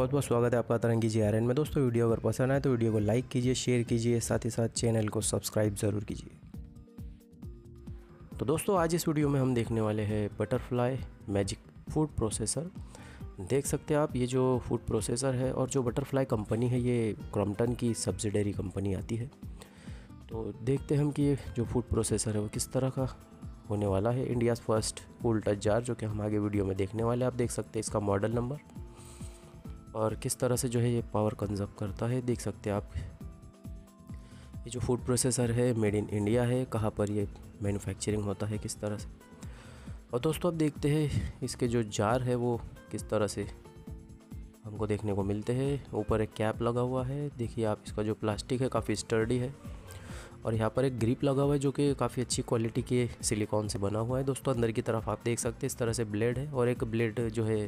बहुत बहुत स्वागत है आपका तरंगी जी आर में। दोस्तों, वीडियो अगर पसंद आए तो वीडियो को लाइक कीजिए, शेयर कीजिए, साथ ही साथ चैनल को सब्सक्राइब ज़रूर कीजिए। तो दोस्तों, आज इस वीडियो में हम देखने वाले हैं बटरफ्लाई मैजिक फ़ूड प्रोसेसर। देख सकते हैं आप, ये जो फ़ूड प्रोसेसर है और जो बटरफ्लाई कंपनी है, ये क्रॉम्पटन की सब्सिडरी कंपनी आती है। तो देखते हैं हम कि ये जो फ़ूड प्रोसेसर है, वो किस तरह का होने वाला है। India's first full touch jar, जो कि हम आगे वीडियो में देखने वाले आप देख सकते हैं इसका मॉडल नंबर। और किस तरह से जो है ये पावर कंजर्व करता है, देख सकते हैं आप। ये जो फ़ूड प्रोसेसर है मेड इन इंडिया है, कहाँ पर ये मैन्युफैक्चरिंग होता है, किस तरह से। और दोस्तों, अब देखते हैं इसके जो जार है, वो किस तरह से हमको देखने को मिलते हैं। ऊपर एक कैप लगा हुआ है, देखिए आप, इसका जो प्लास्टिक है, काफ़ी स्टर्डी है। और यहाँ पर एक ग्रिप लगा हुआ है, जो कि काफ़ी अच्छी क्वालिटी के सिलिकॉन से बना हुआ है। दोस्तों, अंदर की तरफ़ आप देख सकते हैं, इस तरह से ब्लेड है और एक ब्लेड जो है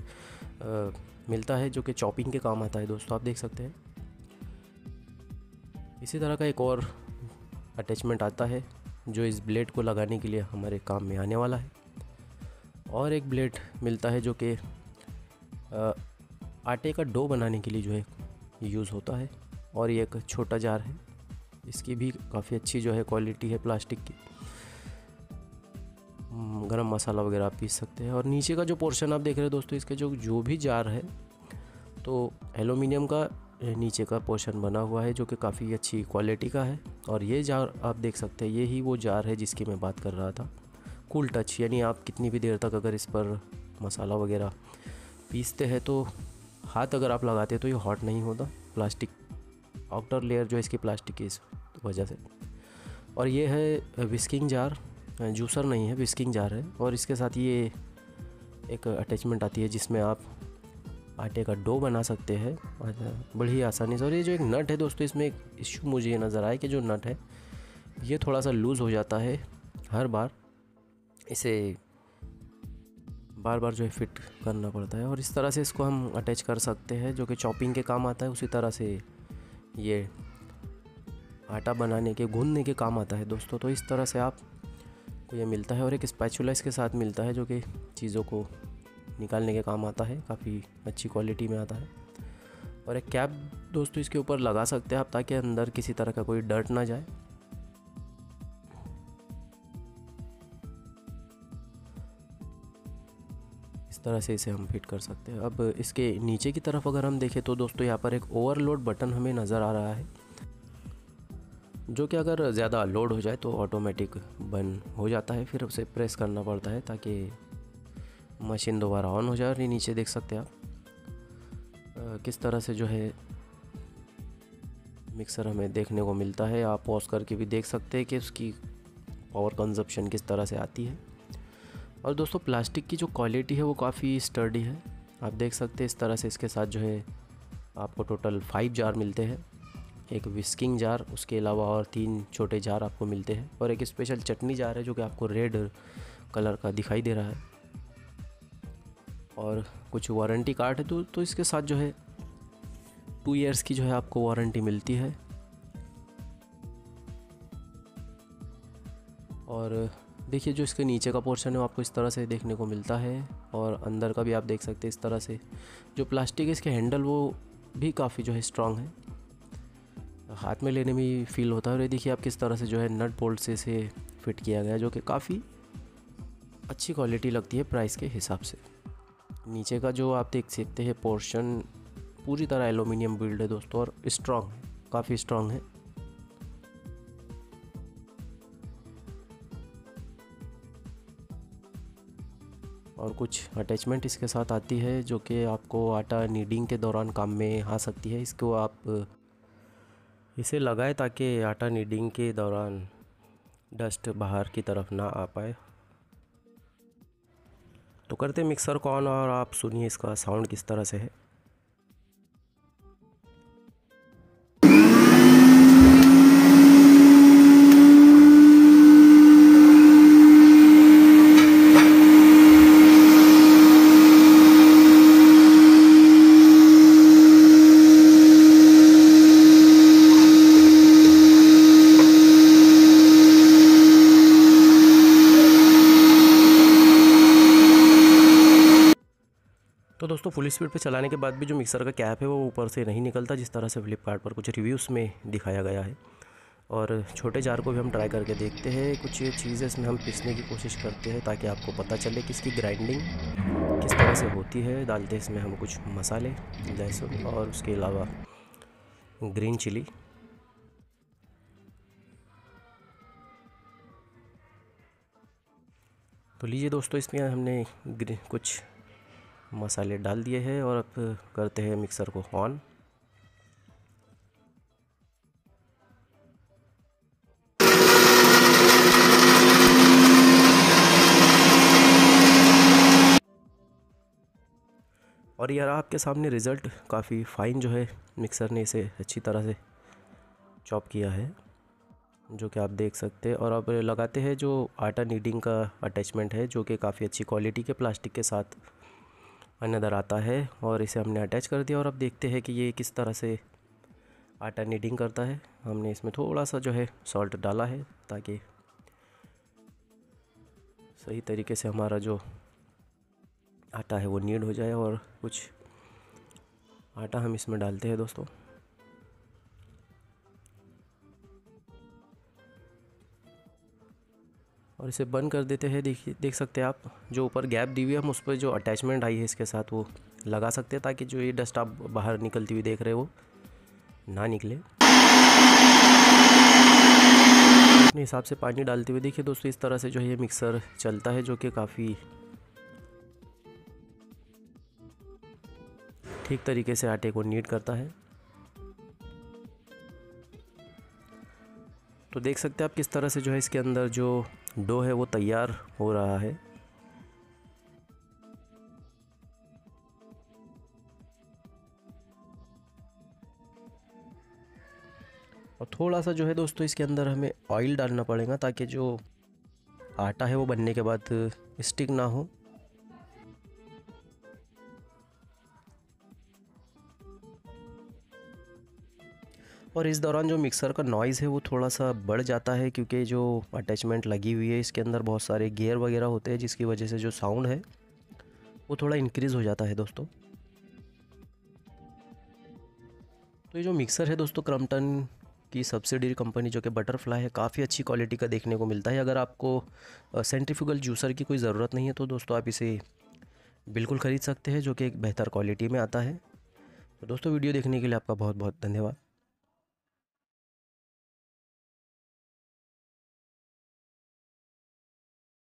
मिलता है जो कि चॉपिंग के काम आता है दोस्तों, आप देख सकते हैं। इसी तरह का एक और अटैचमेंट आता है, जो इस ब्लेड को लगाने के लिए हमारे काम में आने वाला है। और एक ब्लेड मिलता है जो कि आटे का डो बनाने के लिए जो है यूज़ होता है। और ये एक छोटा जार है, इसकी भी काफ़ी अच्छी जो है क्वालिटी है प्लास्टिक की। गरम मसाला वगैरह आप पीस सकते हैं। और नीचे का जो पोर्शन आप देख रहे हैं दोस्तों, इसके जो जो भी जार है तो एलुमिनियम का नीचे का पोर्शन बना हुआ है, जो कि काफ़ी अच्छी क्वालिटी का है। और ये जार आप देख सकते हैं, ये ही वो जार है जिसकी मैं बात कर रहा था। कूल टच यानी आप कितनी भी देर तक अगर इस पर मसाला वगैरह पीसते हैं तो हाथ अगर आप लगाते हैं तो ये हॉट नहीं होता। प्लास्टिक आउटर लेयर जो इसकी प्लास्टिक की इस वजह से। और ये है विस्किंग जार। जूसर नहीं है विस्किंग जार है और इसके साथ ये एक अटैचमेंट आती है जिसमें आप आटे का डो बना सकते हैं बड़ी आसानी से। और ये जो एक नट है दोस्तों, इसमें एक इशू मुझे ये नज़र आया कि जो नट है, ये थोड़ा सा लूज़ हो जाता है हर बार। इसे बार बार जो है फिट करना पड़ता है और इस तरह से इसको हम अटैच कर सकते हैं, जो कि चॉपिंग के काम आता है, उसी तरह से ये आटा बनाने के, गूंदने के काम आता है दोस्तों। तो इस तरह से आप को ये मिलता है और एक स्पैचुला इसके साथ मिलता है जो कि चीज़ों को निकालने के काम आता है, काफ़ी अच्छी क्वालिटी में आता है। और एक कैप दोस्तों इसके ऊपर लगा सकते हैं आप ताकि अंदर किसी तरह का कोई डर्ट ना जाए। इस तरह से इसे हम फिट कर सकते हैं। अब इसके नीचे की तरफ़ अगर हम देखें तो दोस्तों यहाँ पर एक ओवरलोड बटन हमें नज़र आ रहा है। जो कि अगर ज़्यादा लोड हो जाए तो ऑटोमेटिक बंद हो जाता है, फिर उसे प्रेस करना पड़ता है ताकि मशीन दोबारा ऑन हो जाए और ये नीचे देख सकते हैं आप। किस तरह से जो है मिक्सर हमें देखने को मिलता है, आप पॉज करके भी देख सकते हैं कि उसकी पावर कंजप्शन किस तरह से आती है। और दोस्तों प्लास्टिक की जो क्वालिटी है वो काफ़ी स्टर्डी है। आप देख सकते हैं इस तरह से इसके साथ जो है आपको टोटल फाइव जार मिलते हैं। एक विस्किंग जार उसके अलावा और तीन छोटे जार आपको मिलते हैं। और एक स्पेशल चटनी जार है जो कि आपको रेड कलर का दिखाई दे रहा है। और कुछ वारंटी कार्ड है तो तो इसके साथ जो है टू इयर्स की जो है आपको वारंटी मिलती है। और देखिए, जो इसके नीचे का पोर्शन है, वो आपको इस तरह से देखने को मिलता है। और अंदर का भी आप देख सकते हैं इस तरह से। जो प्लास्टिक है, इसके हैंडल वो भी काफ़ी जो है स्ट्रॉन्ग है। हाथ में लेने में फील होता है। और ये देखिए आप किस तरह से जो है नट बोल्ट से इसे फिट किया गया, जो कि काफ़ी अच्छी क्वालिटी लगती है प्राइस के हिसाब से। नीचे का जो आप देख सकते हैं पोर्शन पूरी तरह एलुमिनियम बिल्ड है दोस्तों, और स्ट्रॉन्ग काफ़ी स्ट्रॉन्ग है। और कुछ अटैचमेंट इसके साथ आती है, जो कि आपको आटा नीडिंग के दौरान काम में आ सकती है। इसको आप इसे लगाए ताकि आटा नीडिंग के दौरान डस्ट बाहर की तरफ़ ना आ पाए। तो करते मिक्सर कौन और आप सुनिए इसका साउंड किस तरह से है। फुल स्पीड पे चलाने के बाद भी जो मिक्सर का कैप है वो ऊपर से नहीं निकलता, जिस तरह से फ्लिपकार्ट पर कुछ रिव्यूज़ में दिखाया गया है। और छोटे जार को भी हम ट्राई करके देखते हैं, कुछ चीज़ें इसमें हम पीसने की कोशिश करते हैं ताकि आपको पता चले कि इसकी ग्राइंडिंग किस तरह से होती है। डालते हैं इसमें हम कुछ मसाले, लहसुन और उसके अलावा ग्रीन चिली। तो लीजिए दोस्तों, इसमें हमने कुछ मसाले डाल दिए हैं और अब करते हैं मिक्सर को ऑन। और यार आपके सामने रिज़ल्ट काफ़ी फ़ाइन जो है, मिक्सर ने इसे अच्छी तरह से चॉप किया है, जो कि आप देख सकते हैं। और अब लगाते हैं जो आटा नीडिंग का अटैचमेंट है, जो कि काफ़ी अच्छी क्वालिटी के प्लास्टिक के साथ अंदर आता है और इसे हमने अटैच कर दिया और अब देखते हैं कि ये किस तरह से आटा नीडिंग करता है। हमने इसमें थोड़ा सा जो है सॉल्ट डाला है ताकि सही तरीके से हमारा जो आटा है वो नीड हो जाए और कुछ आटा हम इसमें डालते हैं दोस्तों। और इसे बंद कर देते हैं, देखिए, देख सकते हैं आप, जो ऊपर गैप दी हुई है, हम उस पर जो अटैचमेंट आई है इसके साथ वो लगा सकते हैं, ताकि जो ये डस्ट आप बाहर निकलती हुई देख रहे हो, ना निकले। अपने हिसाब से पानी डालते हुए देखिए दोस्तों, इस तरह से जो है ये मिक्सर चलता है, जो कि काफ़ी ठीक तरीके से आटे को नीट करता है। तो देख सकते हैं आप किस तरह से जो है इसके अंदर जो डो है वो तैयार हो रहा है। और थोड़ा सा जो है दोस्तों इसके अंदर हमें ऑयल डालना पड़ेगा ताकि जो आटा है वो बनने के बाद स्टिक ना हो। और इस दौरान जो मिक्सर का नॉइज़ है, वो थोड़ा सा बढ़ जाता है क्योंकि जो अटैचमेंट लगी हुई है, इसके अंदर बहुत सारे गियर वगैरह होते हैं, जिसकी वजह से जो साउंड है, वो थोड़ा इंक्रीज़ हो जाता है दोस्तों। तो ये जो मिक्सर है दोस्तों क्रम्पटन की सब्सिडरी कंपनी जो कि बटरफ्लाई है, काफ़ी अच्छी क्वालिटी का देखने को मिलता है। अगर आपको सेंट्रीफ्यूगल जूसर की कोई ज़रूरत नहीं है तो दोस्तों आप इसे बिल्कुल ख़रीद सकते हैं, जो कि एक बेहतर क्वालिटी में आता है। तो दोस्तों, वीडियो देखने के लिए आपका बहुत बहुत धन्यवाद।